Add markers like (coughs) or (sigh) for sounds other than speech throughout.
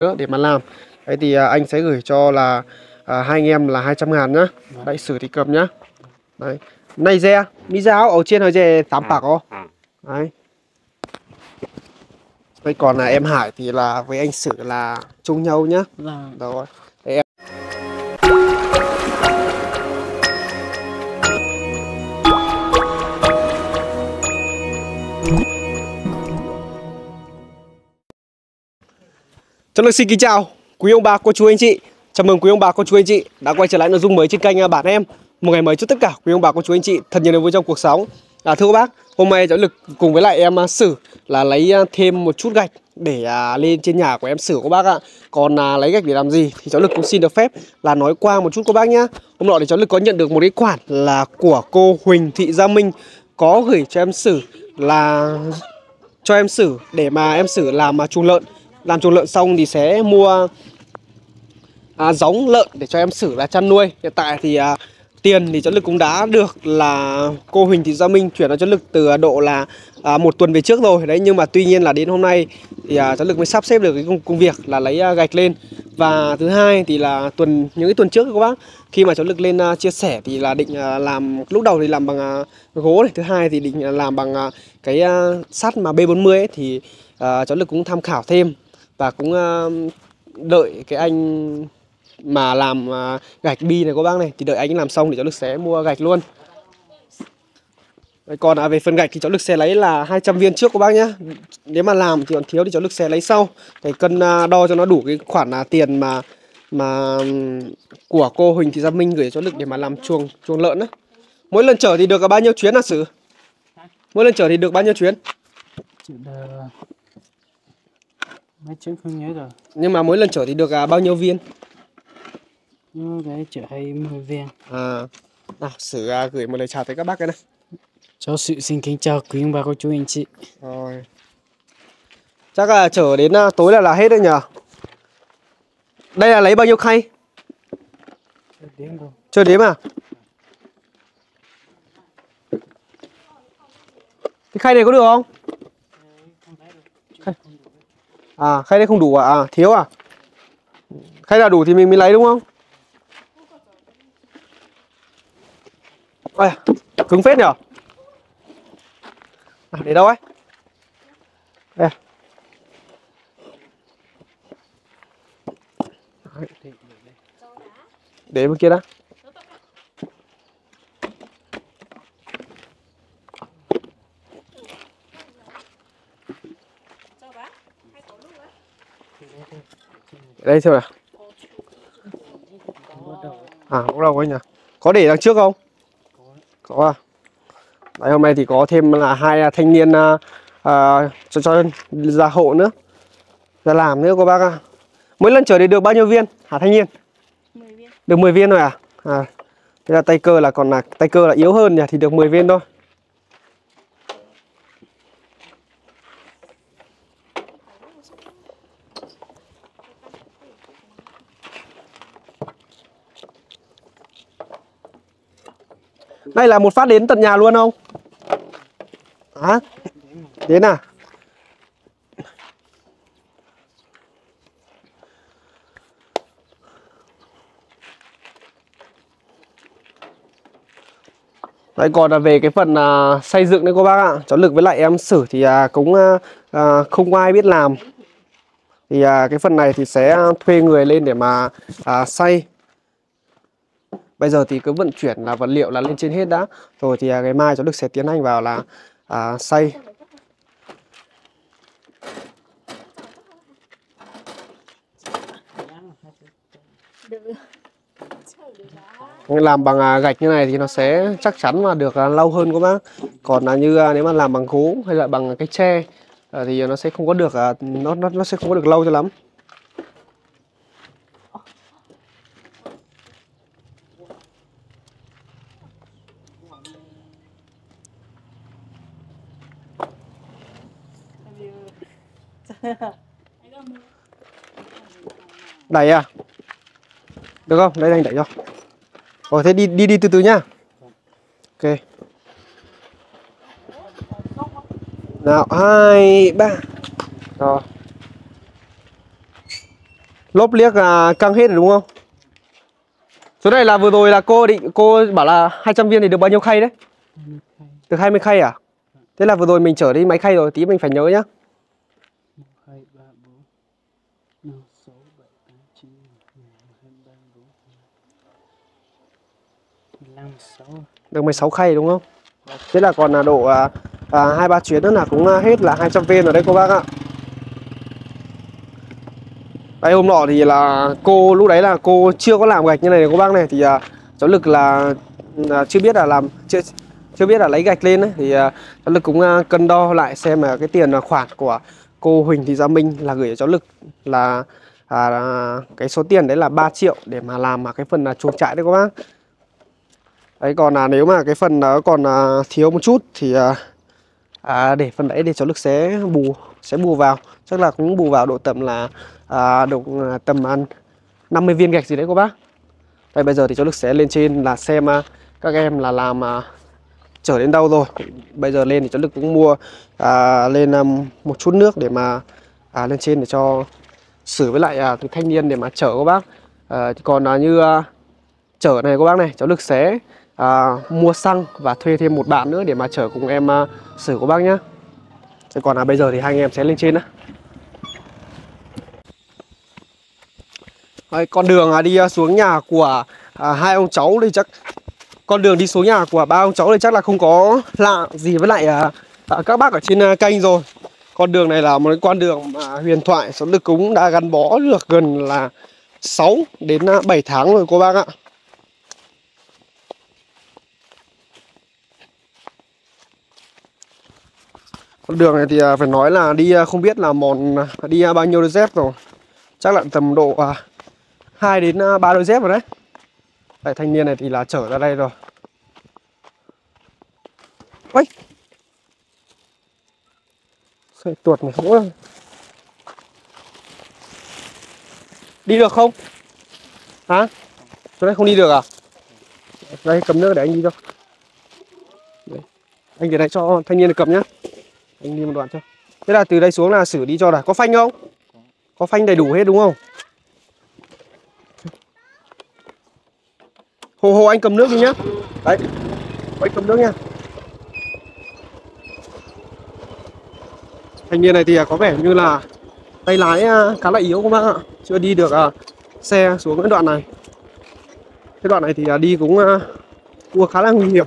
để mà làm. Đấy thì à, anh sẽ gửi cho là à, hai anh em là 200 ngàn nhá. Đấy xử thì cầm nhá. Đấy. Này dè mi giáo ở trên hơi dè tám bạc không đấy. Vậy còn là em Hải thì là với anh Sử là chung nhau nhá. Vâng. Rồi. Đấy em Chân lực xin kính chào quý ông bà cô chú anh chị. Chào mừng quý ông bà cô chú anh chị đã quay trở lại nội dung mới trên kênh à, Bản Em. Một ngày mới chúc tất cả quý ông bà cô chú anh chị thật nhiều niềm vui trong cuộc sống. À, Thưa các bác, hôm nay cháu Lực cùng với lại em à, Sử là lấy à, thêm một chút gạch để à, lên trên nhà của em Sử các bác ạ. Còn à, lấy gạch để làm gì thì cháu Lực cũng xin được phép là nói qua một chút các bác nhá. Hôm nọ thì cháu Lực có nhận được một cái khoản là của cô Huỳnh Thị Gia Minh Có gửi cho em Sử là cho em Sử để mà em Sử làm chuồng lợn làm chuồng lợn xong thì sẽ mua à, giống lợn để cho em xử là chăn nuôi. Hiện tại thì à, tiền thì cháu lực cũng đã được là cô Huỳnh Thị Gia Minh chuyển cho lực từ độ là à, một tuần về trước rồi. Đấy nhưng mà tuy nhiên là đến hôm nay thì à, cháu lực mới sắp xếp được cái công, công việc là lấy à, gạch lên. Và thứ hai thì là tuần những cái tuần trước các bác khi mà cháu lực lên à, chia sẻ thì là định à, làm lúc đầu thì làm bằng à, gỗ này thứ hai thì định à, làm bằng à, cái à, sắt mà B40 ấy thì à, cháu lực cũng tham khảo thêm và cũng ờ, đợi cái anh mà làm ờ, gạch bi này có bác này thì đợi anh làm xong thì cháu lực sẽ mua gạch luôn. Đấy, còn à, về phần gạch thì cháu lực sẽ lấy là 200 viên trước các bác nhé nếu mà làm thì còn thiếu thì cháu lực sẽ lấy sau. Để cân à, đo cho nó đủ cái khoản à, tiền mà mà của cô Huỳnh Thị Gia Minh gửi cho lực để mà làm chuồng chuồng lợn á. Mỗi lần chở thì được bao nhiêu chuyến à sử? Mỗi lần chở thì được bao nhiêu chuyến? Chị. Mấy chuyện không nhớ rồi. nhưng mà mỗi lần chở thì được à, bao nhiêu viên Nhưng cái chợ hay 10 viên. à nào sử à, gửi một lời chào tới các bác cái này Cháu sự xin kính chào quý ông bà cô chú anh chị. Rồi. Chắc là chở đến à, tối là là hết đấy nhờ. Đây là lấy bao nhiêu khay? Đếm đâu. Chưa đếm à? Cái khay này có được không? Khay- À, khay đấy không đủ à? à thiếu à? Khay nào đủ thì mình mới lấy đúng không? Ôi, cứng phết nhở? À, để đâu ấy? Đây. Để bên kia đã. Đây xem nào. À, có đâu anh nhỉ? Có để đằng trước không? Có à. Đấy, hôm nay thì có thêm là hai thanh niên à, à, cho cho ra hộ nữa. Ra làm nữa cô bác ạ. Mỗi lần chở thì được bao nhiêu viên? Hả thanh niên? 10 viên. Được 10 viên rồi à? À. Thế là tay cơ là còn là tay cơ là yếu hơn nhỉ thì được 10 viên thôi. Đây là một phát đến tận nhà luôn không? Hả? Đến à? Đấy còn là về cái phần à, xây dựng đấy cô bác ạ Cháu Lực với lại em Sử thì à, cũng à, à không ai biết làm Thì à, cái phần này thì sẽ à, thuê người lên để mà à, xây Bây giờ thì cứ vận chuyển là vật liệu là lên trên hết đã. Rồi thì à, ngày mai cháu được sẽ tiến hành vào là à, xây làm bằng à, gạch như này thì nó sẽ chắc chắn mà được à, lâu hơn các bác. Còn là như à, nếu mà làm bằng gỗ hay là bằng cái tre à, thì nó sẽ không có được à, nó nó nó sẽ không có được lâu cho lắm. (laughs) đẩy à. Được không? Đây anh đẩy cho. Rồi thế đi đi đi từ từ nhá. Ok. Nào hai ba. Rồi. Lốp liếc là căng hết rồi đúng không? Số này là vừa rồi là cô định cô bảo là 200 viên thì được bao nhiêu khay đấy? được 20 khay à? Thế là vừa rồi mình chở đi máy khay rồi tí mình phải nhớ nhá một hai ba bốn năm sáu bảy tám chín mười một hai ba bốn mười lăm sáu được 16 khay đúng không? Thế là còn là độ à, à, hai ba chuyến nữa là cũng à, hết là 200 viên rồi đấy cô bác ạ. Đây hôm nọ thì là cô lúc đấy là cô chưa có làm gạch như này này cô bác này. Thì à, cháu lực là, à, chưa biết là làm chưa chưa biết là lấy gạch lên đấy thì à, cháu lực cũng à, cân đo lại xem là cái tiền là khoản của cô Huỳnh Thị Gia Minh là gửi cho cháu lực là à, cái số tiền đấy là 3 triệu để mà làm mà cái phần là chuồng trại đấy cô bác đấy còn là nếu mà cái phần nó còn à, thiếu một chút thì à, à, để phần đấy để cháu lực sẽ bù sẽ bù vào. Chắc là cũng bù vào độ tầm là à, độ à, tầm à, ăn 50 viên gạch gì đấy cô bác. Đây bây giờ thì cháu lực sẽ lên trên là xem à, các em là làm à, trở đến đâu rồi. Bây giờ lên thì cháu lực cũng mua à, lên à, một chút nước để mà à, lên trên để cho xử với lại à, cái thanh niên để mà chở cô bác. À, còn à, như à, chở này cô bác này cháu lực sẽ à, mua xăng và thuê thêm một bạn nữa để mà chở cùng em à, xử của bác nhá. Thế còn là bây giờ thì hai anh em sẽ lên trên á Đấy, con đường à, đi à, xuống nhà của à, hai ông cháu đây chắc con đường đi xuống nhà của ba ông cháu đây chắc là không có lạ gì với lại à, à, các bác ở trên à, kênh rồi. Con đường này là một cái con đường mà huyền thoại sống được cũng đã gắn bó được gần là 6 đến à, 7 tháng rồi cô bác ạ. Con đường này thì à, phải nói là đi à, không biết là mòn à, đi bao nhiêu đôi dép rồi Chắc là tầm độ à, 2 đến 3 đôi dép rồi đấy Tại thanh niên này thì là trở ra đây rồi Ôi Sợi tuột này không có Đi được không? Hả? Chỗ này không đi được à? Đây cầm nước để anh đi cho Đấy. Anh để lại cho thanh niên này cầm nhá anh đi một đoạn cho. Thế là từ đây xuống là xử đi cho là Có phanh không? Có phanh đầy đủ hết đúng không? Hồ hồ, anh cầm nước đi nhá. Đấy. Anh cầm nước nha. Thanh niên này thì có vẻ như là Tay lái à, khá là yếu các bác ạ. Chưa đi được à, xe xuống cái đoạn này. Cái đoạn này thì à, đi cũng cua khá là nguy hiểm.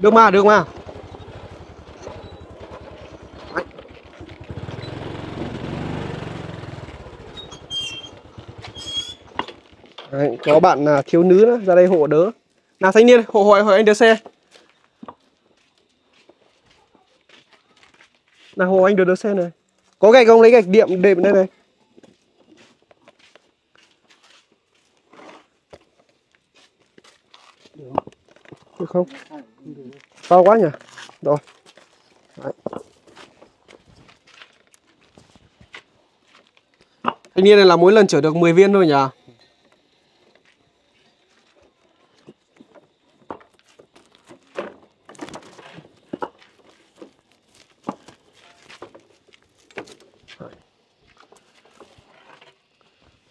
Được mà, được mà. Đấy. Đấy, có bạn à, thiếu nữ đó, ra đây hộ đỡ Nào thanh niên, hộ hỏi hỏi anh đỡ xe. Nào hộ anh đỡ đỡ xe này. Có gạch không? Lấy gạch điểm đệm đây này. Được không? To quá nhỉ? Rồi Đấy. Thanh niên này là mỗi lần chở được 10 viên thôi nhỉ?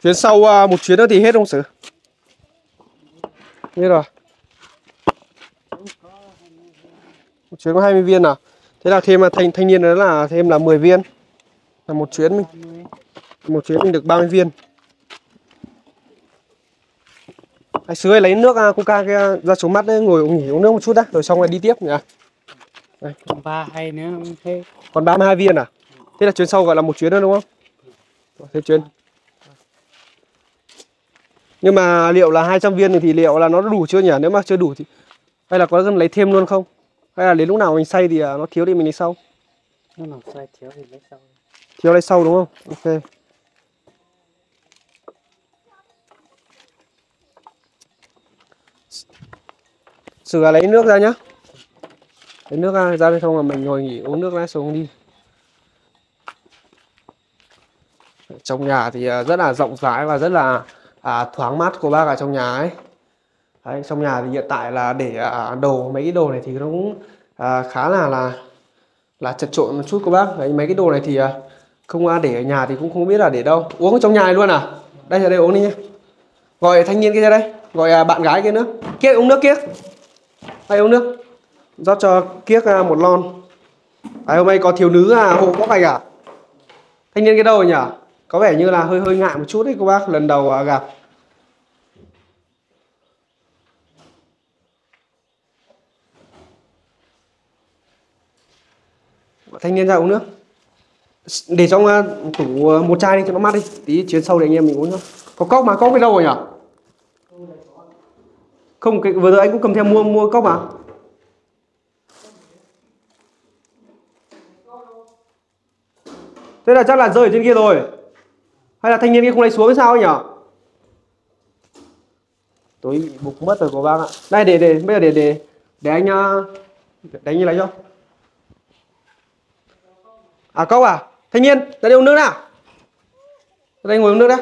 Chuyến sau à, một chuyến nữa thì hết không sử? Hết rồi. Một chuyến có 20 viên à? Thế là thêm là thanh thanh niên đó là thêm là 10 viên. Là một chuyến mình một chuyến mình được 30 viên. Anh Sứ lấy nước uh, coca kia ra số mắt đấy, ngồi nghỉ uống nước một chút đã rồi xong rồi đi tiếp nhỉ. Đây, còn ba hay nữa thế còn 32 viên à? Thế là chuyến sau gọi là một chuyến nữa đúng không? Thế chuyến. Nhưng mà liệu là 200 viên thì liệu là nó đủ chưa nhỉ? Nếu mà chưa đủ thì hay là có cần lấy thêm luôn không? Hay là đến lúc nào mình xay thì à, nó thiếu thì mình lấy sau? nó nào sai thiếu thì lấy sau Thiếu lấy sau đúng không? Ok. Sử là lấy nước ra nhá. Lấy nước ra, ra đây xong là mình ngồi nghỉ uống nước đã xuống đi. Trong nhà thì à, rất là rộng rãi và rất là à, thoáng mát của bác ở trong nhà ấy. Đấy, trong nhà thì hiện tại là để à, đồ mấy cái đồ này thì nó cũng à, khá là là là chật trội một chút cô bác. Đấy mấy cái đồ này thì à, không để ở nhà thì cũng không biết là để đâu. Uống ở trong nhà này luôn à? Đây ra đây uống đi nhé. Gọi thanh niên kia ra đây. Gọi à, bạn gái kia nữa. Kia uống nước kia đây uống nước. Rót cho kiếc à, một lon. À, hôm nay có thiếu nữ à hộ có phải à thanh niên kia đâu rồi nhỉ? Có vẻ như là hơi hơi ngại một chút đấy cô bác. Lần đầu à, gặp. Thanh niên ra uống nước. Để trong uh, à, tủ uh, một chai đi cho nó mát đi. Tí chuyến sau để anh em mình uống thôi. Có cốc mà cốc cái đâu rồi nhỉ không cái, vừa rồi anh cũng cầm theo mua mua cốc mà. Thế là chắc là rơi ở trên kia rồi. Hay là thanh niên kia không lấy xuống sao ấy nhỉ tôi bục mất rồi của bác ạ. Đây để để bây giờ để để để anh à, đánh để anh lấy cho. À cốc à? Thanh niên, ra đây uống nước nào. Ra đây ngồi uống nước đã.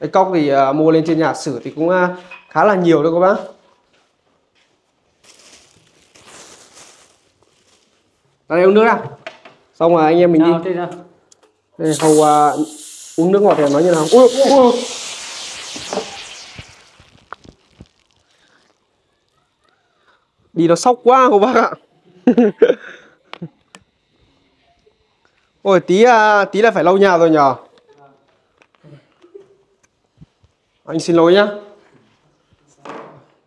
Cái cốc thì uh, mua lên trên nhà sử thì cũng uh, khá là nhiều đấy các bác. Ra đây uống nước nào. Xong rồi anh em mình đi. Đây, hầu uh, uống nước ngọt thì nói như nào. Ui, ui. Đi nó sốc quá các bác ạ. (laughs) Ôi tí à, tí là phải lau nhà rồi nhờ. Anh xin lỗi nhá.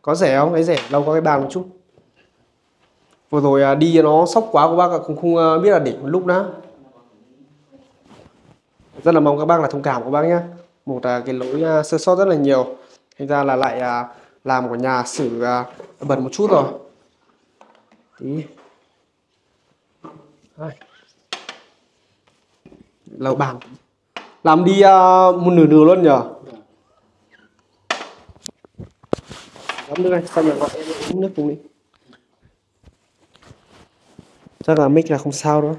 Có rẻ không? Lấy rẻ lau có cái bàn một chút. Vừa rồi à, đi nó sốc quá của bác cũng Không, không à, biết là để một lúc đã. Rất là mong các bác là thông cảm của bác nhé Một là cái lỗi à, sơ sót rất là nhiều. Thành ra là lại à, làm của nhà xử bẩn một chút rồi. Tí. Đây lầu bàn làm đi uh, một nửa nửa luôn nhở lắm nước này sao nhà gọi em uống nước cùng đi. Chắc là mic là không sao đâu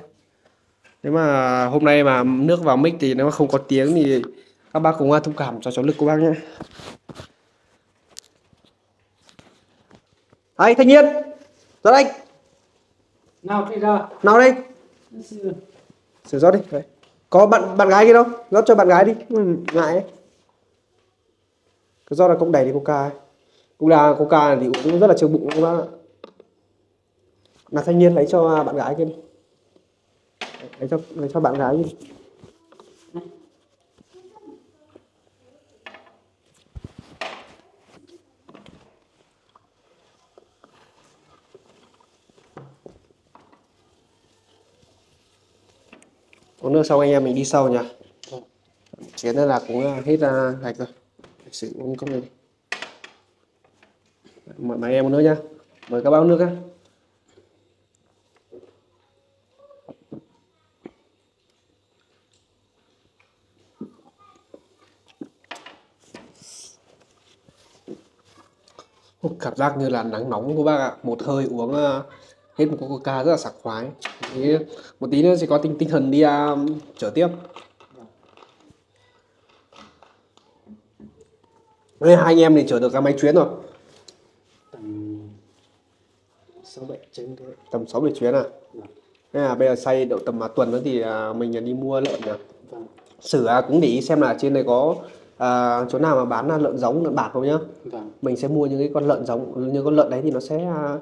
nếu mà hôm nay mà nước vào mic thì nếu mà không có tiếng thì các bác cũng thông cảm cho cháu lực của bác nhé. Đây, thanh niên ra đây. Nào thì ra. Nào đây. Sửa rót đi. Đấy có bạn bạn gái kia đâu rót cho bạn gái đi ừ, ngại ấy. cái do là cũng đẩy đi coca ấy. cũng là coca thì cũng rất là chiều bụng các bác ạ là thanh niên lấy cho bạn gái kia đi lấy cho lấy cho bạn gái đi nước xong anh em mình đi sau nhỉ. Chén là cũng hết ra gạch rồi sự uống cốc này mời mấy em uống nước nhá. Mời các bác nước á. Cảm giác như là nắng nóng của bác ạ. Một hơi uống hết một coca rất là sảng khoái thì một tí nữa sẽ có tinh tinh thần đi uh, chở tiếp. Đây, hai anh em thì chở được cả mấy chuyến rồi. Tầm sáu bảy chuyến thôi. Tầm sáu bảy chuyến à? Thế là bây giờ say độ tầm mà tuần nữa thì à, mình đi mua lợn nhỉ? Vâng. Sử à, cũng để ý xem là trên này có à, chỗ nào mà bán lợn giống lợn bạc không nhá? Vâng. mình sẽ mua những cái con lợn giống những con lợn đấy thì nó sẽ à,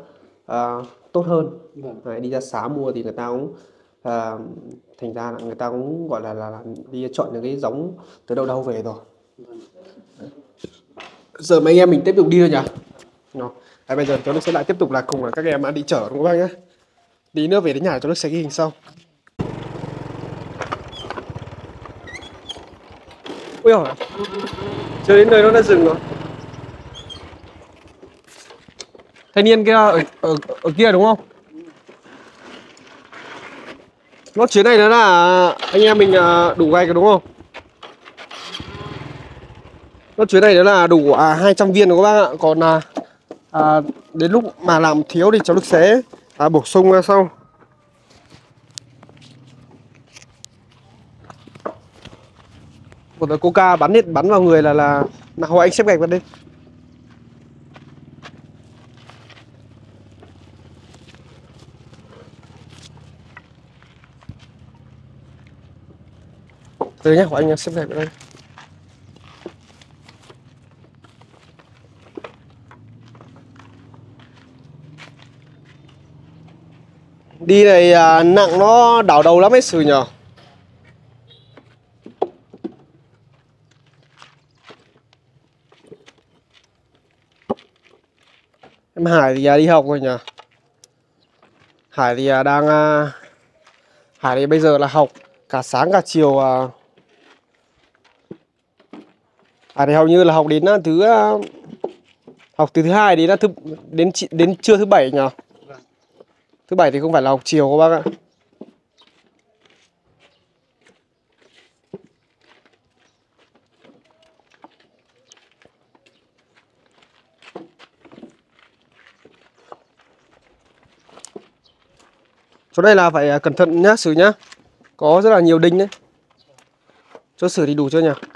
à, tốt hơn vâng. Đấy, đi ra xá mua thì người ta cũng à, thành ra là người ta cũng gọi là, là, là đi chọn những cái giống từ đâu đâu về rồi vâng. giờ mấy anh em mình tiếp tục đi thôi nhỉ Nó. Đấy, bây giờ cháu Đức sẽ lại tiếp tục là cùng là các em đi chở đúng không bác nhé Đi nữa về đến nhà cháu Đức sẽ ghi hình sau Ui dồi Chưa đến nơi nó đã dừng rồi Thanh niên kia ở, ở, ở kia đúng không? lót chuyến này nó là anh em mình à, đủ gạch rồi đúng không? lót chuyến này nó là đủ à, 200 viên rồi các bác ạ Còn à, à, đến lúc mà làm thiếu thì cháu được sẽ à, bổ sung ra sau Một là coca bắn hết bắn vào người là là nào anh xếp gạch vào đây từ nhé của anh xếp đẹp ở đây đi này à, nặng nó đảo đầu lắm ấy sử nhờ em Hải thì à, đi học rồi nhờ Hải thì à, đang à, Hải thì bây giờ là học cả sáng cả chiều à. Hải thì hầu như là học đến à, thứ à, học từ thứ hai đến à, thứ đến đến trưa thứ bảy nhờ thứ bảy thì không phải là học chiều các bác ạ. Chỗ đây là phải à, cẩn thận nhá xử nhá. Có rất là nhiều đinh đấy. Chỗ xử thì đủ chưa nhỉ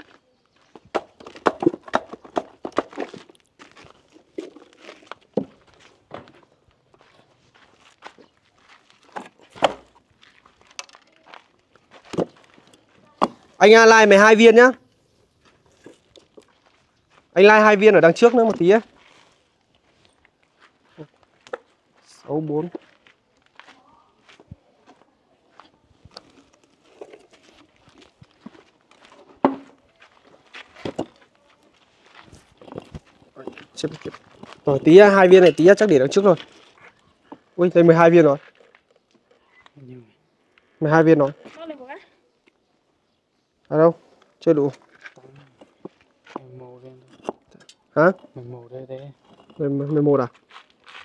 Anh A like 12 viên nhá. Anh like hai viên ở đằng trước nữa một tí ấy. 64 Chếp kịp. Rồi tí hai viên này tí chắc để đằng trước rồi. Ui, đây 12 viên rồi. 12 viên rồi. Có lên một cái. À đâu? Chưa đủ. Hả? mình mù đây đây 11 à?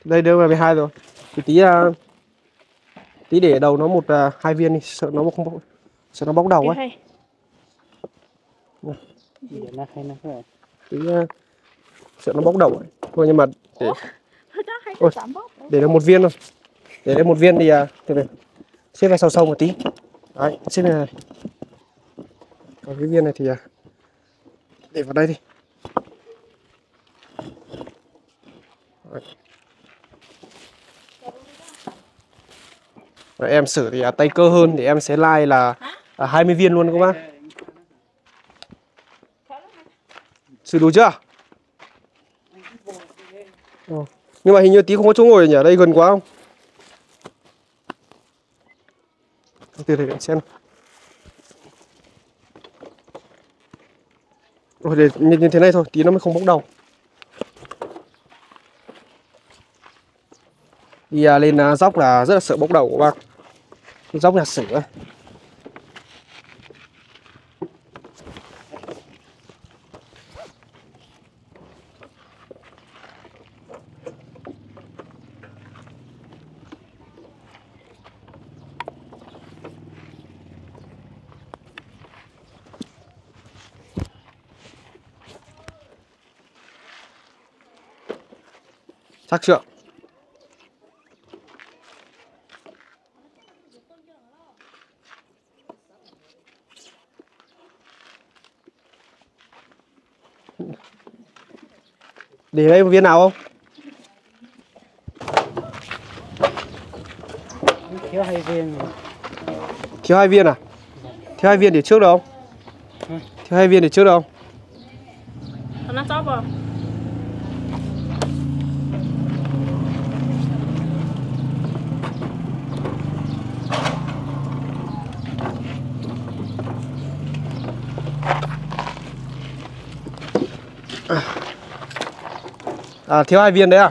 Đây đâu là 12 rồi. Thì tí à, tí để đầu nó một à, hai viên đi, sợ nó không bóc sợ nó bóc đầu ấy. Tí à, sợ nó bóc đầu ấy. Thôi nhưng mà để Ôi. để được một viên thôi. Để được một viên thì à, từ từ. Xếp vào sau sau một tí. Đấy, xếp này. Còn cái viên này thì à, để vào đây đi. Rồi em xử thì à, tay cơ hơn thì em sẽ like là, là 20 viên luôn các bác. Xử đủ chưa? Ừ. Nhưng mà hình như tí không có chỗ ngồi nhỉ? Đây gần quá không? Từ từ để xem. Rồi để như, như thế này thôi, tí nó mới không bốc đầu. Đi à, lên à, dốc là rất là sợ bốc đầu của bác. Dốc nhà sửa ấy. Chắc chưa? Để đây một viên nào không? thiếu hai viên Thiếu hai viên à? Thiếu hai viên để trước được không? Ừ. Thiếu hai viên để trước được không? Nó chóp vào. À thiếu hai viên đấy à?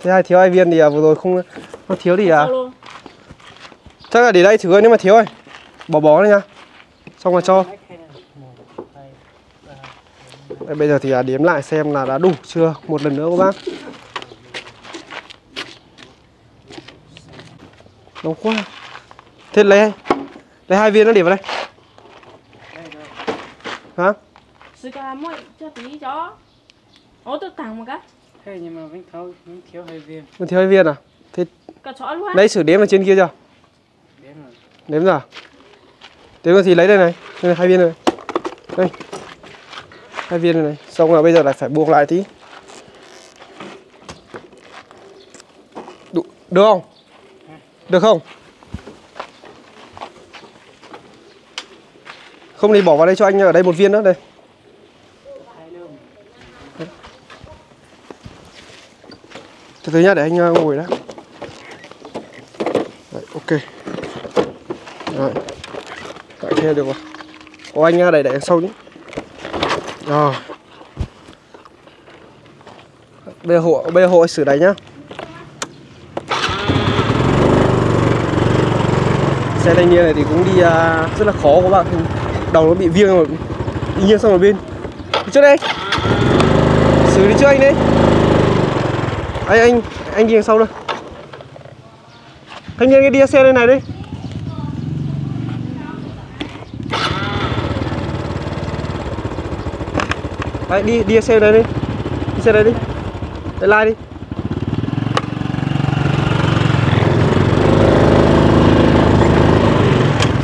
Thế hai thiếu hai viên thì à, vừa rồi không không thiếu thì à Cho chắc là để đây thử coi nếu mà thiếu ơi. Bỏ bỏ đi nha. Xong rồi cho. Đây, bây giờ thì à, đếm lại xem là đã đủ chưa một lần nữa các bác. Đông quá. Thế lấy lấy hai viên nó để vào đây. Hả? Sư ca mỗi cho tí chó. Ủa tôi tặng một cái. thế nhưng mà vẫn thiếu vẫn thiếu hai viên Còn thiếu hai viên à? Cả chó luôn. Lấy sử đếm ở trên kia chưa? đến rồi Đếm rồi? Đếm rồi thì lấy đây này. Đây này, hai viên này. Đây. Hai viên này, này. Xong rồi bây giờ lại phải buộc lại tí. Đủ, được không? Được không? Không thì bỏ vào đây cho anh ở đây một viên nữa đây. Từ từ nhá để anh ờ, ngồi đã. Đấy, ok. Rồi. Tại thế được rồi. Có anh ờ, đẩy đẩy sâu nhé. Rồi. Bây giờ hộ bây giờ hộ xử đấy nhá. xe thanh niên này thì cũng đi uh, rất là khó các bạn đầu nó bị viêng rồi đi nhiên xong rồi bên đi trước đây xử đi trước anh đấy anh anh anh đi đằng sau đây thanh niên cái đi xe đây này đi. Đấy, đi đi xe đây đi. Đi xe đây đi. Đây lai đi.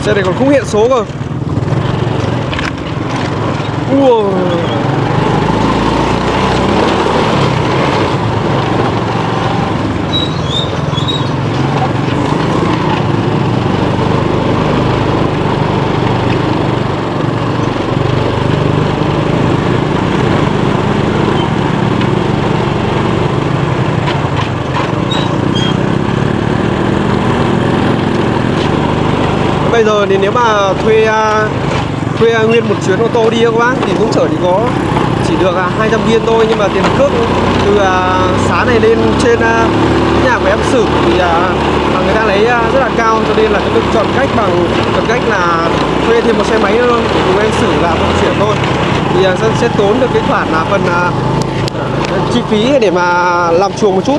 Xe này còn không hiện số cơ. Ua Bây giờ thì nếu mà thuê à, thuê nguyên một chuyến ô tô đi các bác thì cũng chở thì có chỉ được à, 200 viên thôi. Nhưng mà tiền cước từ à, sáng này lên trên nhà của em xử thì người ta lấy rất là cao. Cho nên là chúng tôi chọn cách bằng chọn cách là thuê thêm một xe máy nữa để cùng em xử là vận chuyển thôi. Thì sẽ, sẽ tốn được cái khoản là phần chi phí để mà làm chuồng một chút.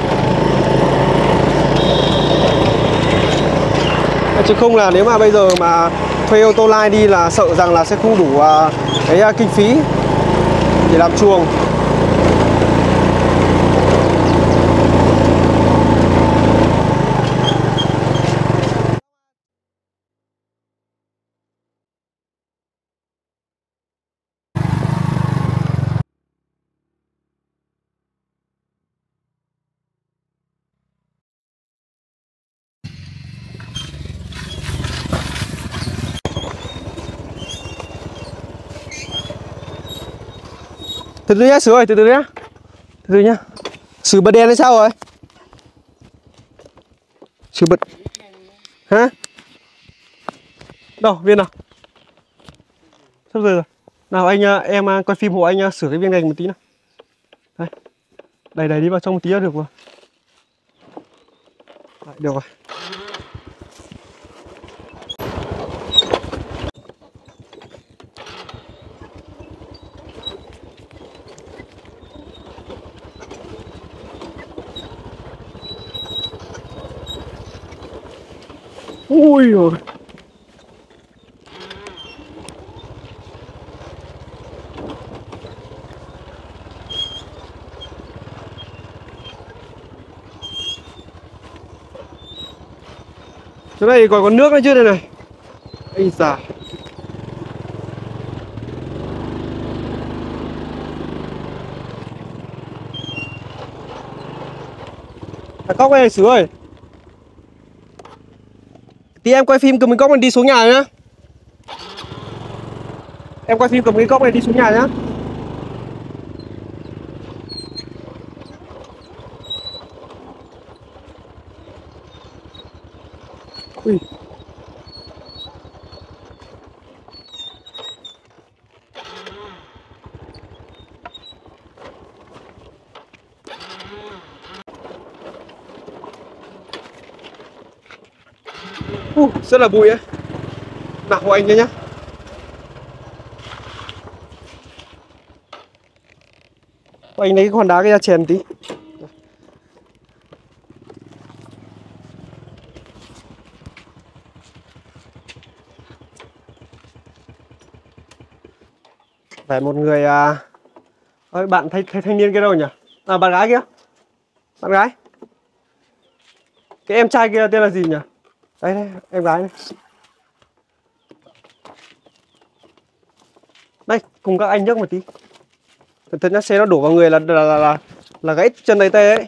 Chứ không là nếu mà bây giờ mà thuê ô tô lai đi là sợ rằng là sẽ không đủ à, cái à, kinh phí để làm chuồng. Từ từ nhá sửa ơi từ từ nhá. Từ từ nhá. Sửa bật đèn hay sao rồi? Sửa bật hả? Đâu viên nào sắp rồi rồi. Nào anh à, em à, coi phim hộ anh à, sửa cái viên gạch một tí nào. Đây. Đẩy đẩy đi vào trong một tí là được rồi. Đấy, được rồi. Ui rồi. Chỗ này còn có nước nữa chứ đây này. Ây da. À, Cóc ơi, Sứ ơi. Thì em quay phim cầm cái cốc này đi xuống nhà nhá. Em quay phim cầm cái cốc này đi xuống nhà nhá. Uh, rất là bụi ấy. Nào hộ anh nhé nhá. Anh lấy cái hòn đá cái ra chèn tí. Phải một người à... Ơi, bạn thấy, thấy thanh niên kia đâu nhỉ? À bạn gái kia. Bạn gái. Cái em trai kia tên là gì nhỉ? Đây đây em gái này đây cùng các anh nhấc một tí cẩn thận nhá xe nó đổ vào người là là là là, là gãy chân tay tay ấy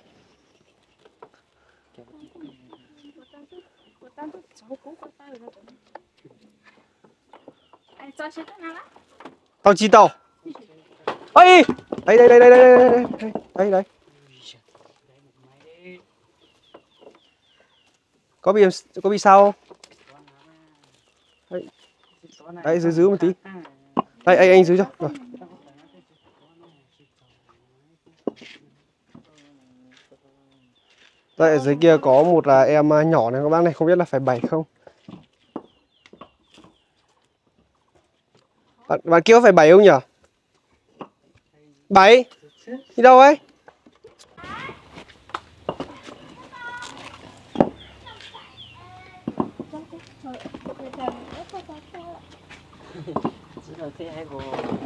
cho chết tao chi tàu ấy đây đây đây đây đây đây đây đây có bị có bị sao không? Đấy, giữ giữ một tí. đây anh anh giữ cho. Rồi. đây ở dưới kia có một là em à, nhỏ này các bác này không biết là phải bảy không? Bạn, bạn kia phải bảy không nhỉ bảy đi đâu ấy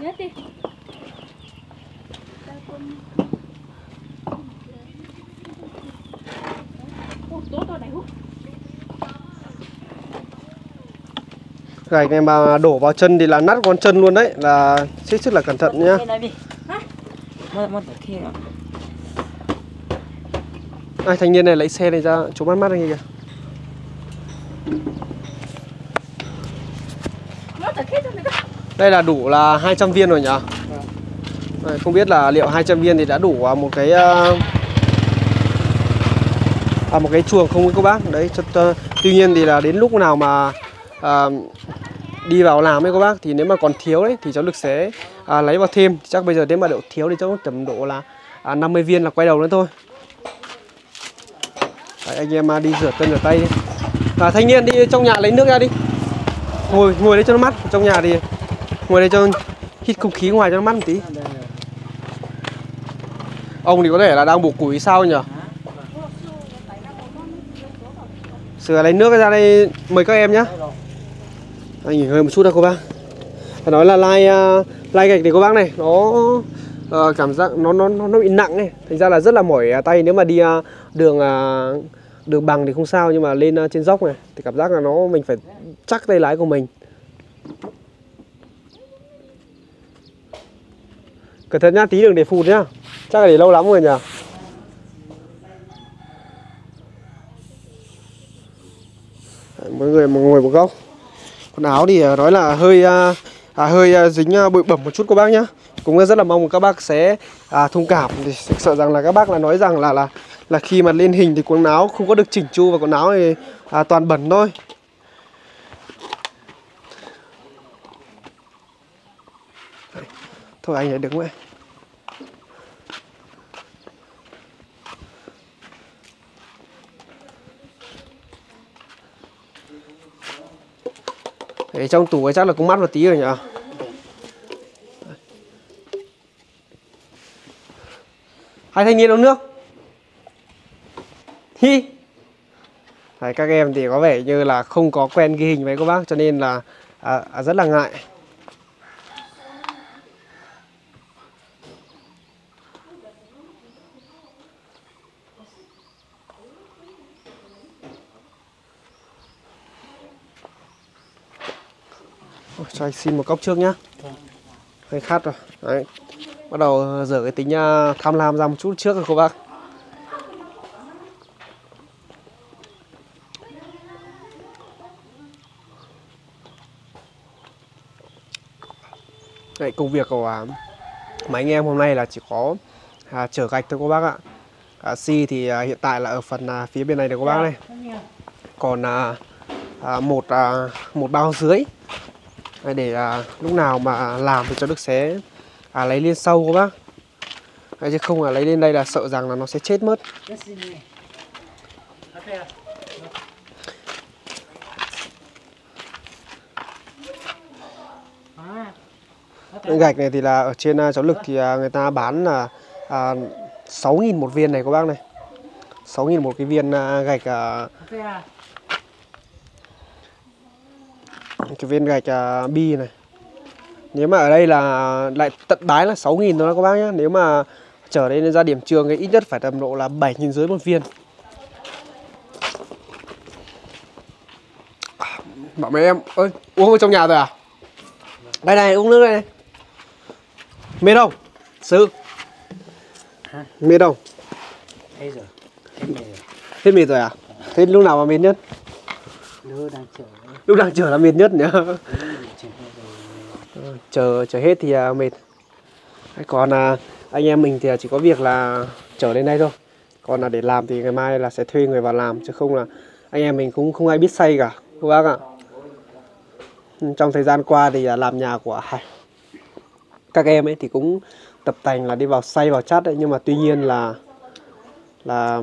nhớ đi gạch này mà đổ vào chân thì là nát con chân luôn đấy, là hết sức là cẩn thận nhá. Ai, thanh niên này lấy xe này ra, chú mắt mắt anh kìa nó thật khít cho người ta đây là đủ là 200 viên rồi nhỉ? Đấy, không biết là liệu 200 viên thì đã đủ à, một cái à, à, một cái chuồng không các bác? Đấy cho, cho, tuy nhiên thì là đến lúc nào mà à, đi vào làm ấy các bác thì nếu mà còn thiếu đấy thì cháu lực sẽ à, lấy vào thêm. Chắc bây giờ nếu mà độ thiếu thì cháu tầm độ là à, 50 viên là quay đầu nữa thôi. Đấy, anh em à, đi rửa chân rửa tay đi. Và thanh niên đi trong nhà lấy nước ra đi. Ngồi ngồi đây cho nó mát. Trong nhà thì ngồi đây cho hít không khí ngoài cho nó mát một tí. Ông thì có thể là đang buộc củi sao nhỉ? Sửa lấy nước ra đây mời các em nhá anh nghỉ ngơi một chút đã cô bác. Phải nói là lai uh, à, lai gạch thì cô bác này nó uh, cảm giác nó nó nó bị nặng này thành ra là rất là mỏi à, tay. Nếu mà đi uh, đường uh, đường bằng thì không sao nhưng mà lên uh, trên dốc này thì cảm giác là nó mình phải chắc tay lái của mình. Cẩn thận nhá tí đừng để phụt nhá. Chắc là để lâu lắm rồi nhỉ? Mọi người mà ngồi một góc. Quần áo thì à, nói là hơi à, à hơi à, dính à, bụi bẩm một chút các bác nhá. Cũng rất là mong các bác sẽ à, thông cảm thì sợ rằng là các bác là nói rằng là là là khi mà lên hình thì quần áo không có được chỉnh chu và quần áo thì à, toàn bẩn thôi. Thôi anh hãy đứng vậy. Để trong tủ ấy chắc là cũng mát một tí rồi nhỉ? Hai thanh niên uống nước. Hi. Đấy, các em thì có vẻ như là không có quen ghi hình với các bác cho nên là à, à, rất là ngại. Cho anh xin một cốc trước nhá. Hơi khát rồi. Đấy. bắt đầu dở cái tính à, tham lam ra một chút trước rồi cô bác. Đấy, công việc của à, mấy anh em hôm nay là chỉ có à, chở gạch thôi cô bác ạ. À, Si thì à, hiện tại là ở phần à, phía bên này này cô bác này còn à, à, một à, một bao dưới để à, lúc nào mà làm thì cho Đức xé à, lấy lên sâu các bác. Đấy, chứ không là lấy lên đây là sợ rằng là nó sẽ chết mất. Cái gạch này thì là ở trên à, cháu lực thì à, người ta bán là à, 6.000 một viên này các bác này. 6.000 một cái viên à, gạch à, cái viên gạch à, bi này. Nếu mà ở đây là lại tận bái là 6.000 thôi đó các bác nhé nếu mà trở đây ra điểm trường thì ít nhất phải tầm độ là 7.000 dưới một viên. À, bảo mấy em ơi uống ở trong nhà rồi à? Đây này uống nước đây này. Mệt không sư Hả? mệt không Hết rồi. Hết rồi. hết mệt rồi à? Thế lúc nào mà mệt nhất? Đứa đang chờ lúc đang chờ là mệt nhất nhá. Chờ chờ hết thì à, mệt. Còn à, anh em mình thì à, chỉ có việc là chở lên đây thôi. Còn là để làm thì ngày mai là sẽ thuê người vào làm chứ không là anh em mình cũng không ai biết xây cả các bác ạ. Trong thời gian qua thì à, làm nhà của các em ấy thì cũng tập tành là đi vào xây vào chát đấy nhưng mà tuy nhiên là là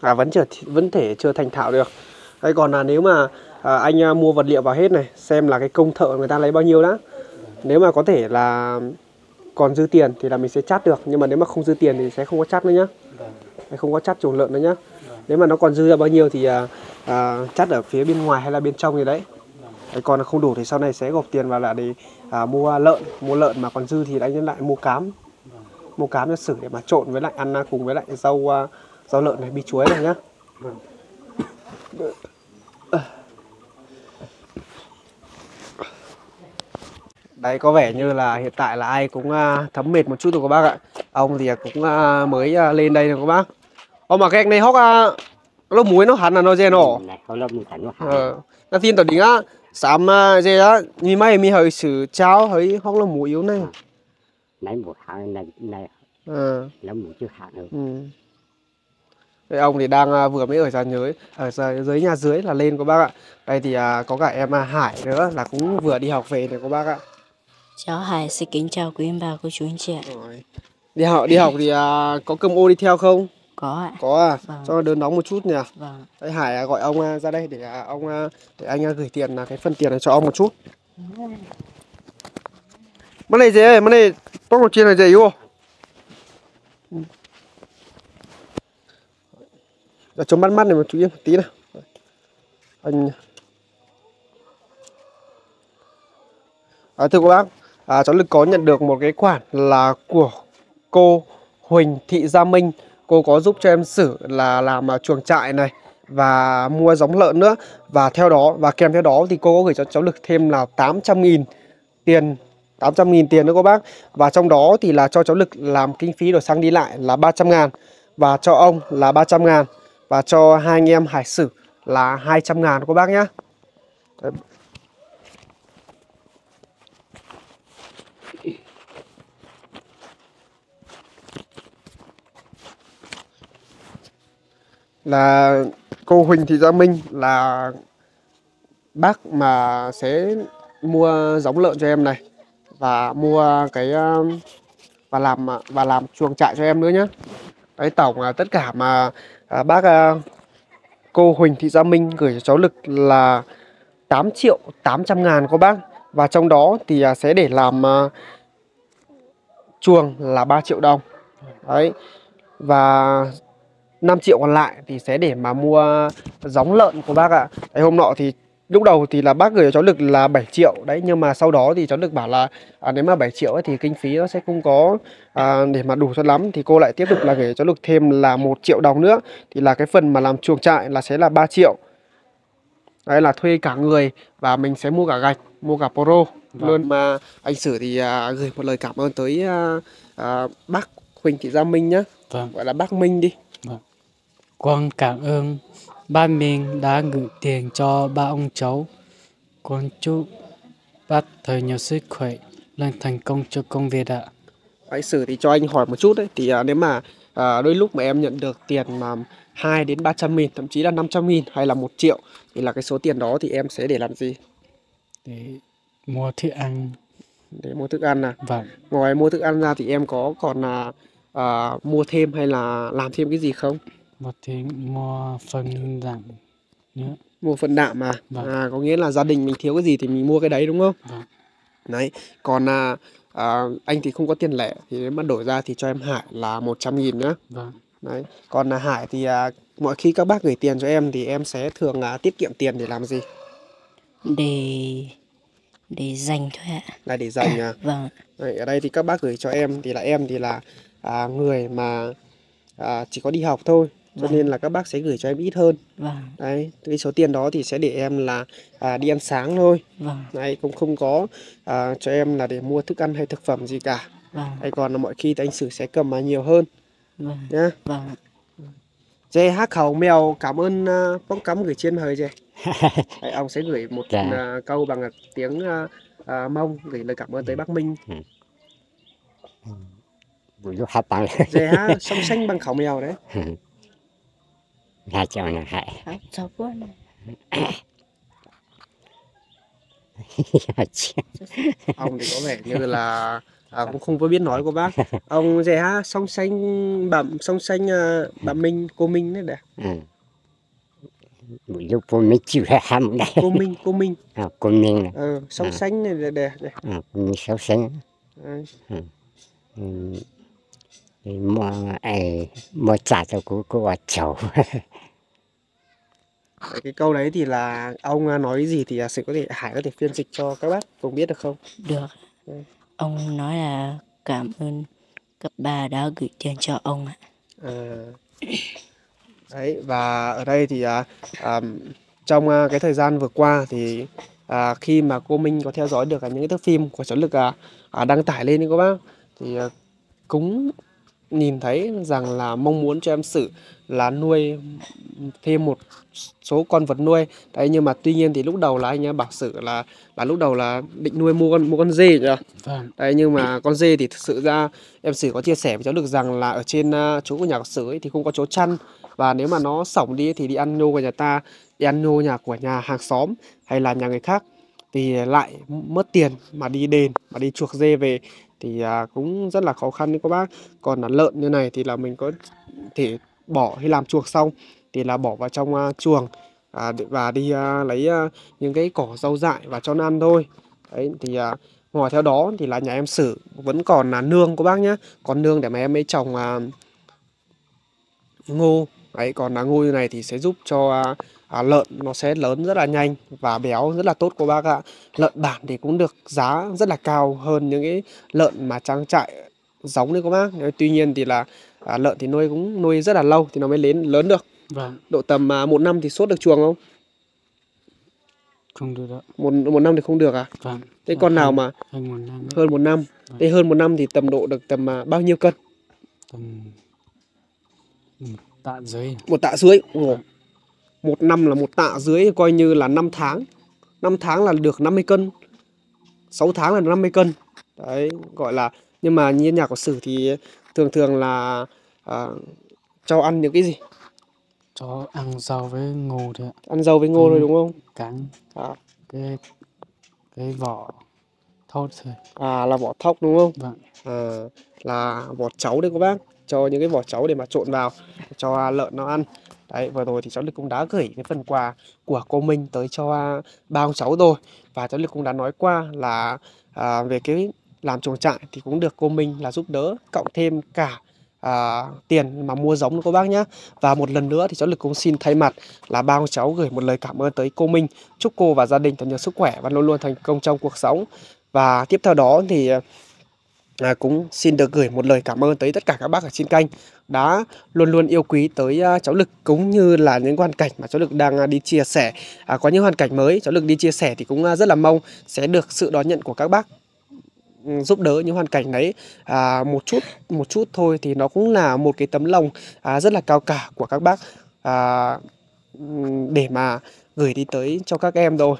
à, vẫn chưa vẫn thể chưa thành thạo được. Đấy còn là nếu mà à, anh à, mua vật liệu vào hết này xem là cái công thợ người ta lấy bao nhiêu đã. Nếu mà có thể là còn dư tiền thì là mình sẽ chát được nhưng mà nếu mà không dư tiền thì sẽ không có chát nữa nhá. Đấy, không có chát chuồng lợn nữa nhá. Nếu mà nó còn dư ra bao nhiêu thì à, à, chát ở phía bên ngoài hay là bên trong gì đấy. Đấy, còn không đủ thì sau này sẽ gộp tiền vào là để à, mua lợn. Mua lợn mà còn dư thì anh lại mua cám. Mua cám cho xử để mà trộn với lại ăn cùng với lại rau à, rau lợn này bi chuối này nhá. Đấy có vẻ như là hiện tại là ai cũng à, thấm mệt một chút rồi các bác ạ. Ông thì cũng à, mới à, lên đây rồi các bác. Ông mà cái anh này hóc lớp muối nó hẳn là nó dê nổ. Ừ, ờ Nó tin tỏ đỉnh á. Sám dê á. Mì may mì hơi sử cháo hơi hóc lớp muối yếu này. Ờ. Nấy một hạng này này. Ờ. Lớp muối chưa hẳn nữa Ừ. Ông thì đang vừa mới ở nhà nhớ ở dưới nhà dưới là lên các bác ạ. Đây thì có cả em Hải nữa là cũng vừa đi học về này các bác ạ. Cháu Hải xin kính chào quý ông bà, cô chú anh chị ạ. Đi học đi học thì à, có cơm ô đi theo không? Có ạ. Có à, Vâng. cho đỡ nóng một chút nhỉ. Vâng. Đấy, Hải à, gọi ông à, ra đây để à, ông à, để anh à, gửi tiền là cái phần tiền này cho ông một chút. Mà này gì? Mà này tóc một chiên này gì yêu? Giờ chống mắt mắt này một chú yên một tí nào. Anh À, thưa các bác, à, cháu Lực có nhận được một cái khoản là của cô Huỳnh Thị Gia Minh. Cô có giúp cho em xử là làm à, chuồng trại này và mua giống lợn nữa. Và theo đó và kèm theo đó thì cô có gửi cho cháu Lực thêm là 800 nghìn tiền 800 nghìn tiền nữa các bác Và trong đó thì là cho cháu Lực làm kinh phí đổi xăng đi lại là 300 ngàn Và cho ông là 300 ngàn Và cho hai anh em Hải Sử là 200 ngàn các bác nhá là cô Huỳnh Thị Gia Minh là bác mà sẽ mua giống lợn cho em này và mua cái um, và làm và làm chuồng trại cho em nữa nhé. Đấy tổng tất cả mà à, bác à, cô Huỳnh Thị Gia Minh gửi cho cháu Lực là 8 triệu 800 ngàn có bác. Và trong đó thì à, sẽ để làm à, chuồng là 3 triệu đồng. Đấy. Và 5 triệu còn lại thì sẽ để mà mua giống lợn của bác ạ. Đấy, hôm nọ thì lúc đầu thì là bác gửi cho cháu Lực là 7 triệu đấy nhưng mà sau đó thì cháu Lực bảo là à, nếu mà 7 triệu ấy, thì kinh phí nó sẽ không có à, để mà đủ cho lắm thì cô lại tiếp tục là gửi cho cháu Lực thêm là 1 triệu đồng nữa thì là cái phần mà làm chuồng trại là sẽ là 3 triệu. Đấy là thuê cả người và mình sẽ mua cả gạch, mua cả pro luôn mà anh Sử thì à, gửi một lời cảm ơn tới à, à, bác Huỳnh Thị Gia Minh nhá, Vâng, gọi là bác Minh đi. Con cảm ơn ba mình đã gửi tiền cho ba ông cháu. Con chúc bác thời nhiều sức khỏe, lần thành công cho công việc ạ. Anh Sử thì cho anh hỏi một chút đấy. Thì à, nếu mà à, đôi lúc mà em nhận được tiền mà 2 đến 300 nghìn thậm chí là 500 nghìn hay là 1 triệu thì là cái số tiền đó thì em sẽ để làm gì? Để mua thức ăn. Để mua thức ăn à? Và ngoài mua thức ăn ra thì em có còn là à, mua thêm hay là làm thêm cái gì không một thì mua phân đạm nữa. mua phân đạm mà Vâng. à, có nghĩa là gia đình mình thiếu cái gì thì mình mua cái đấy đúng không Vâng. đấy còn à, à, anh thì không có tiền lẻ thì nếu mà đổi ra thì cho em Hải là 100 nghìn nữa Vâng, Đấy. Còn là Hải thì à, mọi khi các bác gửi tiền cho em thì em sẽ thường à, tiết kiệm tiền để làm gì? Để để dành thôi ạ. Là để dành à. (coughs) Vâng. Đấy, ở đây thì các bác gửi cho em thì là em thì là à, người mà à, chỉ có đi học thôi. Cho Vâng. nên là các bác sẽ gửi cho em ít hơn. Vâng. Đấy, cái số tiền đó thì sẽ để em là à, đi ăn sáng thôi. Vâng. Đấy, cũng không có à, cho em là để mua thức ăn hay thực phẩm gì cả. Vâng. Đấy, còn là mọi khi thì anh Sử sẽ cầm mà nhiều hơn Vâng. nhá. Vâng. Dê hát khẩu mèo cảm ơn uh, bóng cắm gửi trên hơi dê. (laughs) Đấy, ông sẽ gửi một Dạ. à, câu bằng tiếng à, à, Mông gửi lời cảm ơn tới bác Minh hai bằng dễ ha song xanh bằng khẩu mèo đấy hai cho nó hại Hả? Sao quá ông thì có vẻ như là à, cũng không có biết nói của bác ông dễ ha song xanh bẩm song xanh à, bà Minh cô Minh đấy đẹp ừ. lúc cô mới chịu hai hầm đây cô Minh cô Minh à, cô Minh này ờ, song À. xanh này đẹp đẹp à, cô Minh xấu xinh Đấy. ừ. Mua ai mua trả cho cô cô ở chầu. (laughs) Cái câu đấy thì là ông à, nói gì thì à, sẽ có thể Hải có thể phiên dịch cho các bác cùng biết được không? Được. Ừ. Ông nói là cảm ơn các bà đã gửi tiền cho ông ạ. À, đấy và ở đây thì à, à, trong à, cái thời gian vừa qua thì à, khi mà cô Minh có theo dõi được à, những cái thước phim của cháu Lực à, à, đăng tải lên đấy các bác thì à, cũng nhìn thấy rằng là mong muốn cho em Sử là nuôi thêm một số con vật nuôi. Đấy nhưng mà tuy nhiên thì lúc đầu là anh em bảo Sử là là lúc đầu là định nuôi mua con mua con dê nhỉ vâng. Đấy nhưng mà con dê thì thực sự ra em Sử có chia sẻ với cháu được rằng là ở trên uh, chỗ của nhà của Sử ấy thì không có chỗ chăn. Và nếu mà nó sổng đi thì đi ăn nhô của nhà ta, đi ăn nhô nhà của nhà hàng xóm hay là nhà người khác thì lại mất tiền mà đi đền mà đi chuộc dê về thì à, cũng rất là khó khăn đấy các bác. Còn là lợn như này thì là mình có thể bỏ hay làm chuộc xong thì là bỏ vào trong à, chuồng à, và đi à, lấy à, những cái cỏ rau dại và cho nó ăn thôi. Đấy thì à, Ngoài theo đó thì là nhà em xử vẫn còn là nương của bác nhá Còn nương để mà em ấy trồng à, ngô Đấy còn là ngô như này thì sẽ giúp cho à, à, lợn nó sẽ lớn rất là nhanh và béo rất là tốt của bác ạ. Lợn bản thì cũng được giá rất là cao hơn những cái lợn mà trang trại giống đấy các bác. Tuy nhiên thì là à, lợn thì nuôi cũng nuôi rất là lâu thì nó mới lớn lớn được. Vâng. Độ tầm à, một năm thì sốt được chuồng không? không được đó Một, một năm thì không được à? vâng. Thế con nào mà hơn một năm hơn một năm? Thế hơn một năm thì tầm độ được tầm à, bao nhiêu cân? tầm một tạ dưới một tạ dưới Ồ. một năm là một tạ dưới thì coi như là 5 tháng. 5 tháng là được 50 cân. 6 tháng là 50 cân. Đấy gọi là nhưng mà như nhà của sử thì thường thường là à, cho ăn những cái gì? Cho ăn rau với ngô thôi ạ. Ăn dầu với ngô thôi Ừ. đúng không? cắn. À, cái cái vỏ thốt thôi. À là vỏ thóc đúng không? Vâng. À, là vỏ cháu đấy các bác. Cho những cái vỏ cháu để mà trộn vào cho lợn nó ăn đấy vừa rồi thì cháu Lực cũng đã gửi cái phần quà của cô Minh tới cho à, ba ông cháu rồi. Và cháu Lực cũng đã nói qua là à, về cái làm chuồng trại thì cũng được cô Minh là giúp đỡ cộng thêm cả à, tiền mà mua giống cô bác nhé và một lần nữa thì cháu Lực cũng xin thay mặt là ba ông cháu gửi một lời cảm ơn tới cô Minh. Chúc cô và gia đình thật nhiều sức khỏe và luôn luôn thành công trong cuộc sống. Và tiếp theo đó thì à, cũng xin được gửi một lời cảm ơn tới tất cả các bác ở trên kênh đã luôn luôn yêu quý tới à, cháu Lực cũng như là những hoàn cảnh mà cháu Lực đang à, đi chia sẻ. À, có những hoàn cảnh mới cháu Lực đi chia sẻ thì cũng à, rất là mong sẽ được sự đón nhận của các bác ừ, giúp đỡ những hoàn cảnh đấy. À, một chút một chút thôi thì nó cũng là một cái tấm lòng à, rất là cao cả của các bác. À, ừ, để mà gửi đi tới cho các em rồi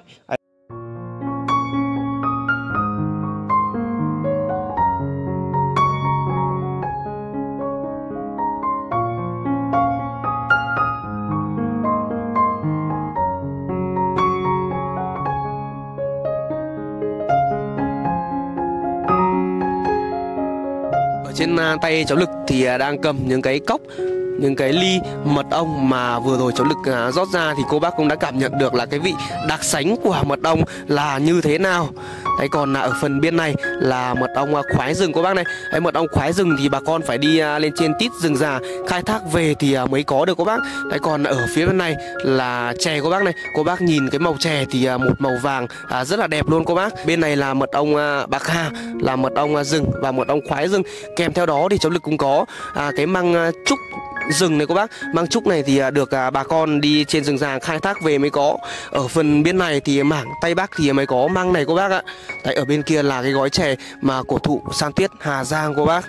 À, tay cháu Lực thì à, đang cầm những cái cốc những cái ly mật ong mà vừa rồi cháu Lực à, rót ra thì cô bác cũng đã cảm nhận được là cái vị đặc sánh của mật ong là như thế nào. Đấy còn à, ở phần bên này là mật ong à, khoái rừng của bác này. Đấy mật ong khoái rừng thì bà con phải đi à, lên trên tít rừng già, khai thác về thì mới có được các bác. Đấy còn ở phía bên này là chè của bác này. Cô bác nhìn cái màu chè thì một màu vàng rất là đẹp luôn cô bác. Bên này là mật ong bạc hà là mật ong rừng và mật ong khoái rừng. Kèm theo đó thì cháu Lực cũng có cái măng trúc rừng này cô bác. Măng trúc này thì à, được à, bà con đi trên rừng già khai thác về mới có. Ở phần bên này thì mảng tây bắc thì mới có măng này cô bác ạ. Đấy, ở bên kia là cái gói chè mà cổ thụ san tuyết hà giang cô bác.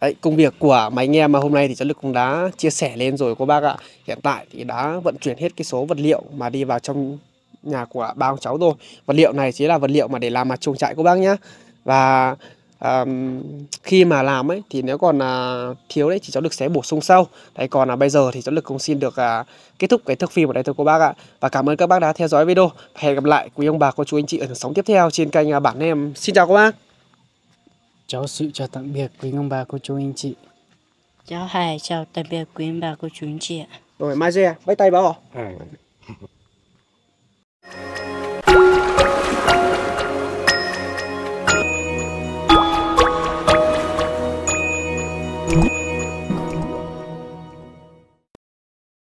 Đấy, công việc của mấy anh em mà hôm nay thì cháu Lực cũng đã chia sẻ lên rồi cô bác ạ. Hiện tại thì đã vận chuyển hết cái số vật liệu mà đi vào trong nhà của ba ông cháu rồi. Vật liệu này chỉ là vật liệu mà để làm mặt chuồng trại cô bác nhá. Và à, khi mà làm ấy thì nếu còn à, thiếu đấy thì cháu lực sẽ bổ sung sau. Đấy còn là bây giờ thì cháu lực cũng xin được à, kết thúc cái thước phim ở đây thôi cô bác ạ. Và cảm ơn các bác đã theo dõi video. Hẹn gặp lại quý ông bà cô chú anh chị ở sóng tiếp theo trên kênh à, bản em. Xin chào các bác. Cháu sự chào tạm biệt quý ông bà cô chú anh chị. Cháu hai chào tạm biệt quý ông bà cô chú anh chị ạ. rồi mai dè bách tay bảo Ừ. (laughs)